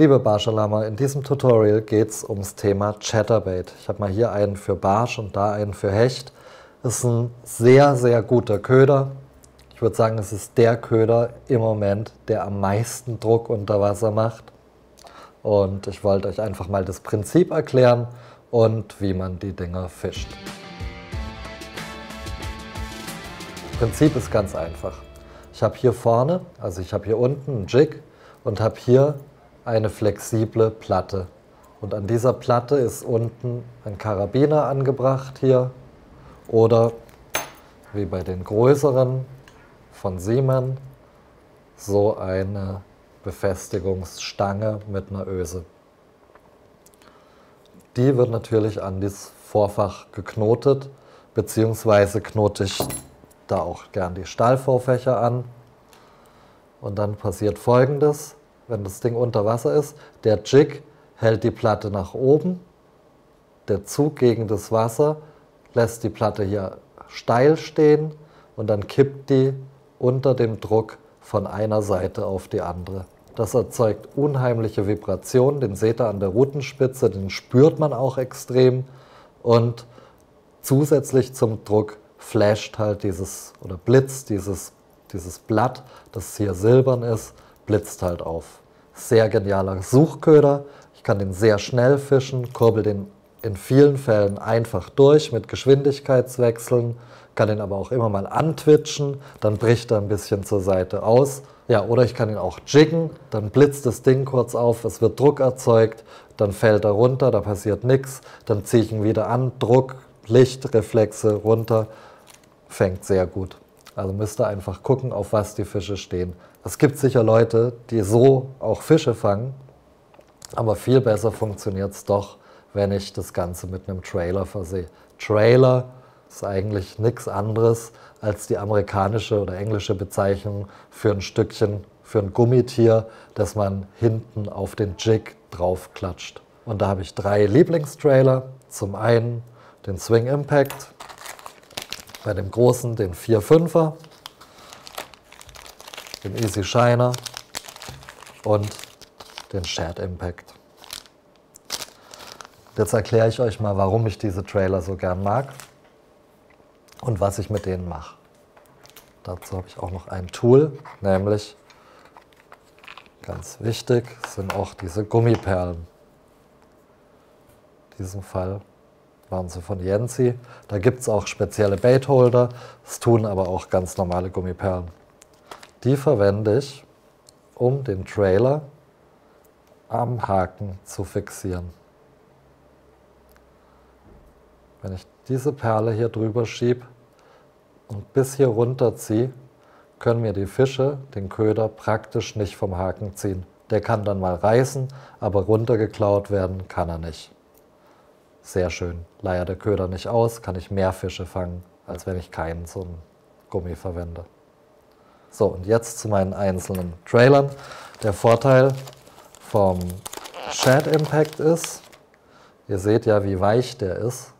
Liebe Barschalammer, in diesem Tutorial geht es ums Thema Chatterbait. Ich habe mal hier einen für Barsch und da einen für Hecht. Ist ein sehr, sehr guter Köder. Ich würde sagen, es ist der Köder im Moment, der am meisten Druck unter Wasser macht. Und ich wollte euch einfach mal das Prinzip erklären und wie man die Dinger fischt. Das Prinzip ist ganz einfach. Ich habe hier vorne, also ich habe hier unten einen Jig und habe hier eine flexible Platte. Und an dieser Platte ist unten ein Karabiner angebracht hier oder wie bei den größeren von Siemens so eine Befestigungsstange mit einer Öse. Die wird natürlich an das Vorfach geknotet, beziehungsweise knote ich da auch gern die Stahlvorfächer an. Und dann passiert folgendes wenn das Ding unter Wasser ist. Der Jig hält die Platte nach oben. Der Zug gegen das Wasser lässt die Platte hier steil stehen und dann kippt die unter dem Druck von einer Seite auf die andere. Das erzeugt unheimliche Vibrationen, den seht ihr an der Rutenspitze, den spürt man auch extrem und zusätzlich zum Druck flasht halt dieses oder blitzt dieses, dieses Blatt, das hier silbern ist, blitzt halt auf. Sehr genialer Suchköder. Ich kann den sehr schnell fischen, kurbel den in vielen Fällen einfach durch mit Geschwindigkeitswechseln, kann den aber auch immer mal antwitschen, dann bricht er ein bisschen zur Seite aus. Ja, oder ich kann ihn auch jiggen, dann blitzt das Ding kurz auf, es wird Druck erzeugt, dann fällt er runter, da passiert nichts, dann ziehe ich ihn wieder an, Druck, Lichtreflexe runter, fängt sehr gut. Also müsst ihr einfach gucken, auf was die Fische stehen. Es gibt sicher Leute, die so auch Fische fangen, aber viel besser funktioniert es doch, wenn ich das Ganze mit einem Trailer versehe. Trailer ist eigentlich nichts anderes als die amerikanische oder englische Bezeichnung für ein Stückchen, für ein Gummitier, das man hinten auf den Jig draufklatscht. Und da habe ich drei Lieblingstrailer. Zum einen den Swing Impact, bei dem großen den 4-5er, den Easy Shiner und den Shared Impact. Jetzt erkläre ich euch mal, warum ich diese Trailer so gern mag und was ich mit denen mache. Dazu habe ich auch noch ein Tool, nämlich ganz wichtig sind auch diese Gummiperlen. In diesem Fall waren sie von Jensi. Da gibt es auch spezielle Baitholder, es tun aber auch ganz normale Gummiperlen. Die verwende ich, um den Trailer am Haken zu fixieren. Wenn ich diese Perle hier drüber schiebe und bis hier runter ziehe, können mir die Fische den Köder praktisch nicht vom Haken ziehen. Der kann dann mal reißen, aber runtergeklaut werden kann er nicht. Sehr schön. Leier der Köder nicht aus, kann ich mehr Fische fangen, als wenn ich keinen so einen Gummi verwende. So, und jetzt zu meinen einzelnen Trailern. Der Vorteil vom Shad Impact ist, ihr seht ja, wie weich der ist.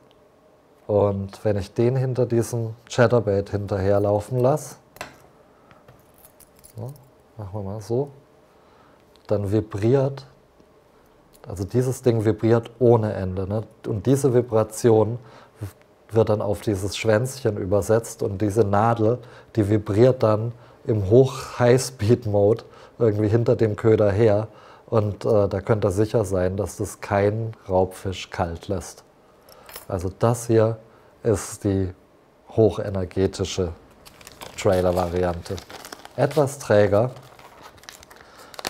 Und wenn ich den hinter diesem Chatterbait hinterherlaufen lasse, so, machen wir mal so, dann vibriert also dieses Ding vibriert ohne Ende. Ne? Und diese Vibration wird dann auf dieses Schwänzchen übersetzt und diese Nadel, die vibriert dann im Hoch-High-Speed-Mode irgendwie hinter dem Köder her. Und äh, da könnt ihr sicher sein, dass das keinen Raubfisch kalt lässt. Also das hier ist die hochenergetische Trailer-Variante. Etwas träger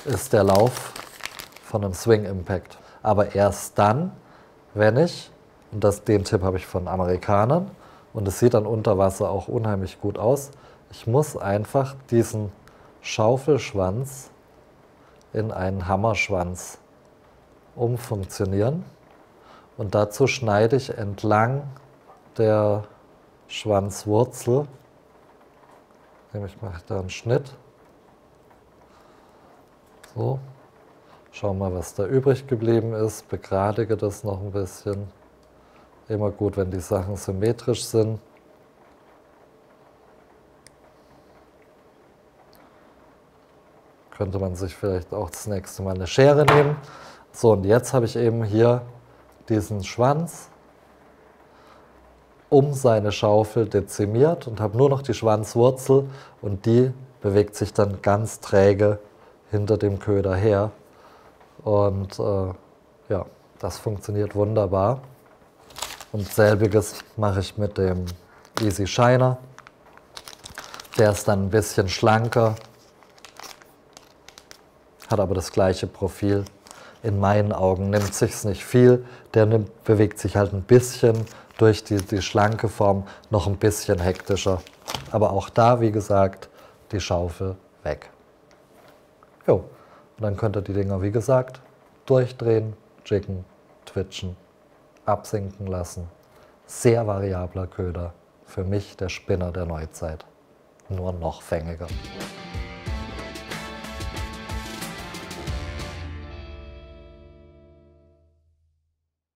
ist der Lauf von einem Swing Impact. Aber erst dann, wenn ich, und das, den Tipp habe ich von Amerikanern, und es sieht dann unter Wasser auch unheimlich gut aus, ich muss einfach diesen Schaufelschwanz in einen Hammerschwanz umfunktionieren. Und dazu schneide ich entlang der Schwanzwurzel, nämlich mache ich da einen Schnitt, so, Schau mal, was da übrig geblieben ist, begradige das noch ein bisschen. Immer gut, wenn die Sachen symmetrisch sind. könnte man sich vielleicht auch das nächste Mal eine Schere nehmen. So, und jetzt habe ich eben hier diesen Schwanz um seine Schaufel dezimiert und habe nur noch die Schwanzwurzel und die bewegt sich dann ganz träge hinter dem Köder her. Und äh, ja, das funktioniert wunderbar. Und selbiges mache ich mit dem Easy Shiner. Der ist dann ein bisschen schlanker, hat aber das gleiche Profil. In meinen Augen nimmt sich's nicht viel, der nimmt, bewegt sich halt ein bisschen durch die, die schlanke Form noch ein bisschen hektischer. Aber auch da, wie gesagt, die Schaufel weg. Jo, und dann könnt ihr die Dinger, wie gesagt, durchdrehen, jiggen, twitchen, absinken lassen. Sehr variabler Köder. Für mich der Spinner der Neuzeit. Nur noch fängiger.